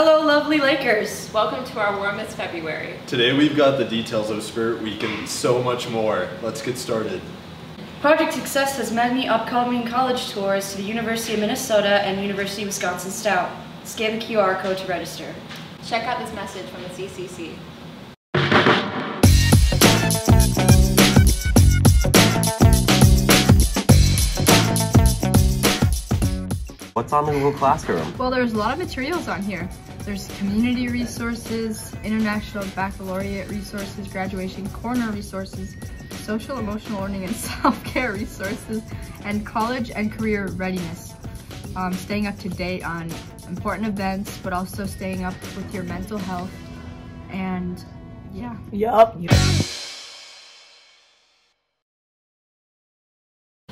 lovely Lakers. Welcome to our warmest February. Today we've got the details of Spirit Week and so much more. Let's get started. Project Success has many upcoming college tours to the University of Minnesota and University of Wisconsin Stout. Scan the QR code to register. Check out this message from the CCC. What's on the Google Classroom? Well, there's a lot of materials on here. There's community resources, international baccalaureate resources, graduation corner resources, social emotional learning and self-care resources, and college and career readiness. Um, staying up to date on important events, but also staying up with your mental health. And yeah. Yup.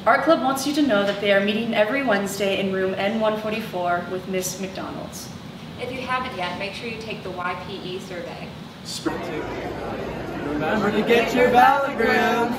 Our Club wants you to know that they are meeting every Wednesday in room N144 with Miss McDonald's. If you haven't yet, make sure you take the YPE survey. Spirit Remember to get your Val-o-grams.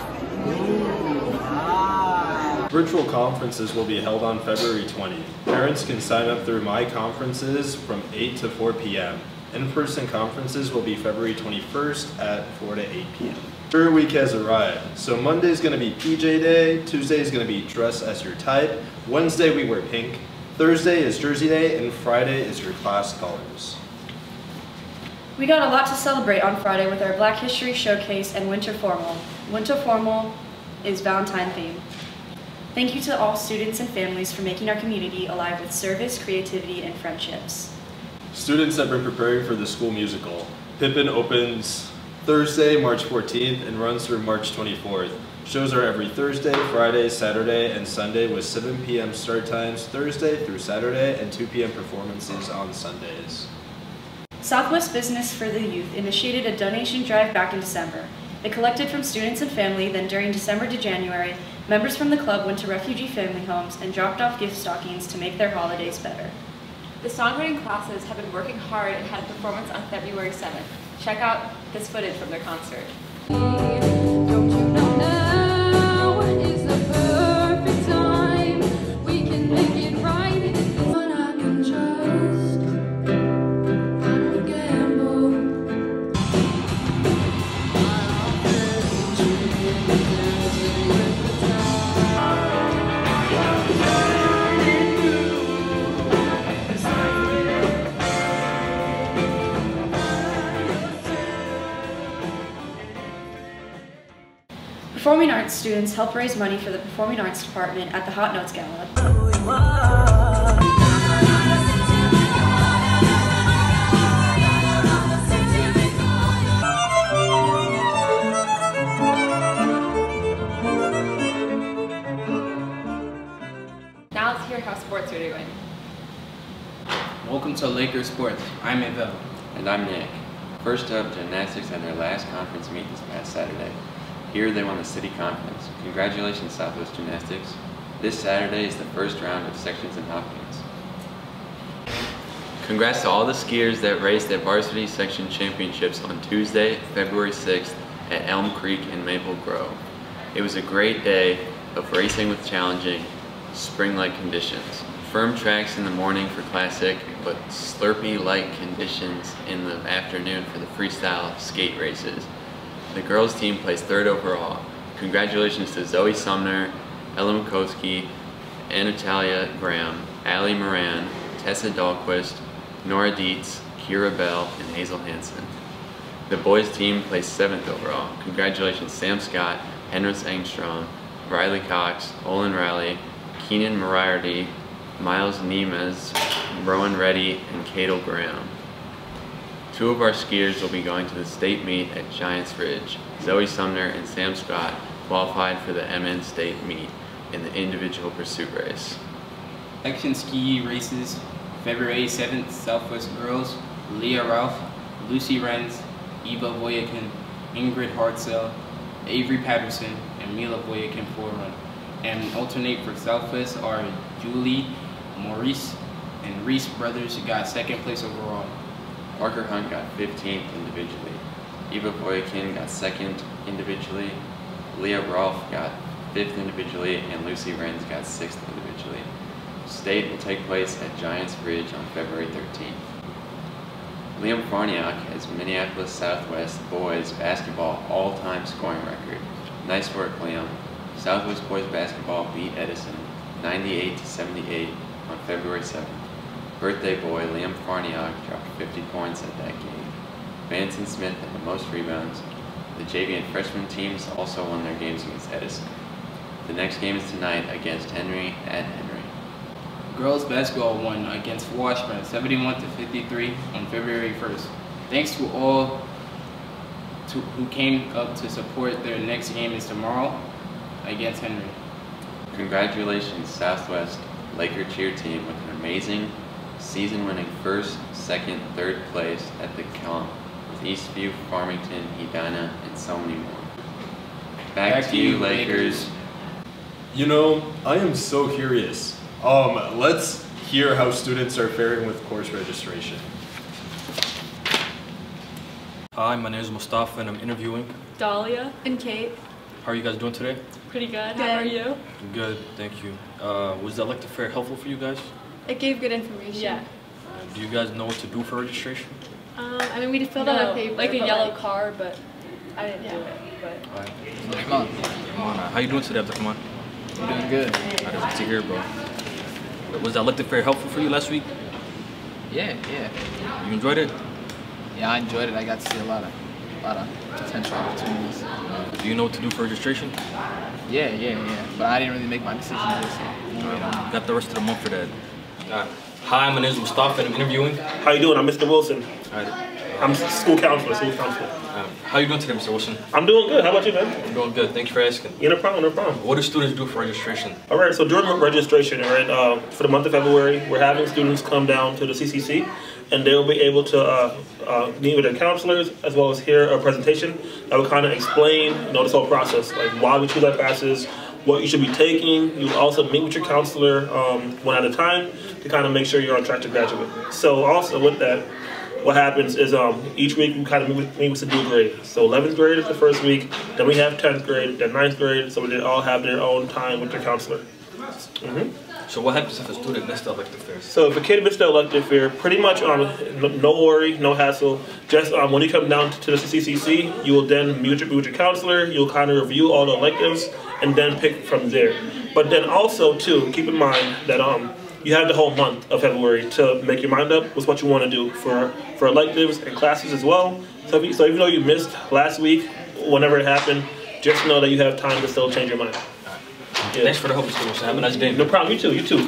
Virtual conferences will be held on February 20. Parents can sign up through My Conferences from 8 to 4 p.m. In-person conferences will be February 21st at 4 to 8 p.m. Spirit Week has arrived. So Monday is going to be PJ Day, Tuesday is going to be Dress as Your Type, Wednesday we wear pink, Thursday is Jersey Day, and Friday is your class colors. We got a lot to celebrate on Friday with our Black History Showcase and Winter Formal. Winter Formal is Valentine theme. Thank you to all students and families for making our community alive with service, creativity, and friendships. Students have been preparing for the school musical. Pippin opens Thursday, March 14th and runs through March 24th. Shows are every Thursday, Friday, Saturday, and Sunday with 7 p.m. start times Thursday through Saturday and 2 p.m. performances on Sundays. Southwest Business for the Youth initiated a donation drive back in December. They collected from students and family, then during December to January, members from the club went to refugee family homes and dropped off gift stockings to make their holidays better. The songwriting classes have been working hard and had a performance on February 7th. Check out this footage from their concert. Performing arts students help raise money for the Performing Arts Department at the Hot Notes Gala. Now let's hear how sports are doing. Welcome to Lakers Sports. I'm Aval. And I'm Nick. First up, gymnastics had their last conference meet this past Saturday. Here they won the city conference. Congratulations, Southwest Gymnastics. This Saturday is the first round of sections and Hopkins. Congrats to all the skiers that raced at varsity section championships on Tuesday, February 6th at Elm Creek in Maple Grove. It was a great day of racing with challenging, spring-like conditions. Firm tracks in the morning for classic, but slurpy-like conditions in the afternoon for the freestyle skate races. The girls team placed third overall. Congratulations to Zoe Sumner, Ella Mikowski, Anatalia Graham, Allie Moran, Tessa Dahlquist, Nora Dietz, Kira Bell, and Hazel Hansen. The boys team placed seventh overall. Congratulations Sam Scott, Henris Engstrom, Riley Cox, Olin Riley, Keenan Moriarty, Miles Nemes, Rowan Reddy, and Cadel Graham. Two of our skiers will be going to the state meet at Giants Ridge. Zoe Sumner and Sam Scott qualified for the MN State meet in the individual pursuit race. Section ski races, February 7th, Southwest Girls, Leah Ralph, Lucy Renz, Eva Boyakin, Ingrid Hartzell, Avery Patterson, and Mila Boyakin forerun. And alternate for Southwest are Julie, Maurice, and Reese brothers who got second place overall. Parker Hunt got 15th individually. Eva Boyakin got second individually. Leah Rolfe got fifth individually, and Lucy Renz got sixth individually. State will take place at Giants Ridge on February 13th. Liam Farniak has Minneapolis Southwest boys basketball all-time scoring record. Nice work, Liam. Southwest boys basketball beat Edison 98 to 78 on February 7th. Birthday boy Liam Farniak dropped 50 points at that game. Vanson Smith had the most rebounds. The JV and freshman teams also won their games against Edison. The next game is tonight against Henry at Henry. Girls basketball won against Washburn 71 to 53 on February 1st. Thanks to all to, who came up to support. Their next game is tomorrow against Henry. Congratulations, Southwest Laker cheer team, with an amazing season-winning first, second, third place at the comp with Eastview, Farmington, Edina, and so many more. Back, to you, Lakers. You know, I am so curious. Um, let's hear how students are faring with course registration. Hi, my name is Mustafa and I'm interviewing. Dahlia. And Kate. How are you guys doing today? Pretty good. Good. How are you? Good, thank you. Uh, was the elective fair helpful for you guys? It gave good information. Yeah. Uh, do you guys know what to do for registration? Um, I mean, we filled No, out a paper. like a yellow like, card, but I didn't do it. But Alright. Come on. Come on. How you doing today, Abdul? Come on. I'm doing good. Alright, that's good to hear, bro. Was that elective fair helpful for you last week? Yeah, yeah. You enjoyed it? Yeah, I enjoyed it. I got to see a lot of, a lot of potential opportunities. Do you know what to do for registration? Yeah, yeah, yeah. But I didn't really make my decision yet, so we'll wait got the rest of the month for that. Uh, hi, my name is Mustafa and I'm interviewing. How you doing? I'm Mr. Wilson. Alright. I'm school counselor, school counselor. Um, how you doing today, Mr. Wilson? I'm doing good. How about you, man? I'm doing good. Thank you for asking. Yeah, no problem, no problem. What do students do for registration? All right, so during registration, right, uh, for the month of February, we're having students come down to the CCC, and they'll be able to uh, uh, meet with their counselors as well as hear a presentation that will kind of explain, you know, this whole process, like why we choose our classes, what you should be taking. You'll also meet with your counselor um, one at a time to kind of make sure you're on track to graduate. So also with that, what happens is um, each week we kind of meet with, meet with the new grade. So 11th grade is the first week, then we have 10th grade, then 9th grade, so they all have their own time with their counselor. So what happens if a student missed the elective fair? So if a kid missed the elective fair, pretty much um, no, worry, no hassle. Just um, when you come down to the CCC, you will then meet with your counselor. You'll kind of review all the electives and then pick from there. But then also too, keep in mind that um, you have the whole month of February to make your mind up with what you want to do for for electives and classes as well. So, if you, so even though you missed last week, whenever it happened, just know that you have time to still change your mind. Yeah. Thanks for the help, Mr. Wilson. Have a nice day. No problem. You too. You too.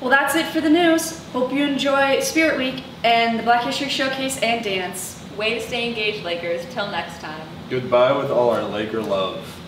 Well, that's it for the news. Hope you enjoy Spirit Week and the Black History Showcase and dance. Way to stay engaged, Lakers. Till next time. Goodbye with all our Laker love.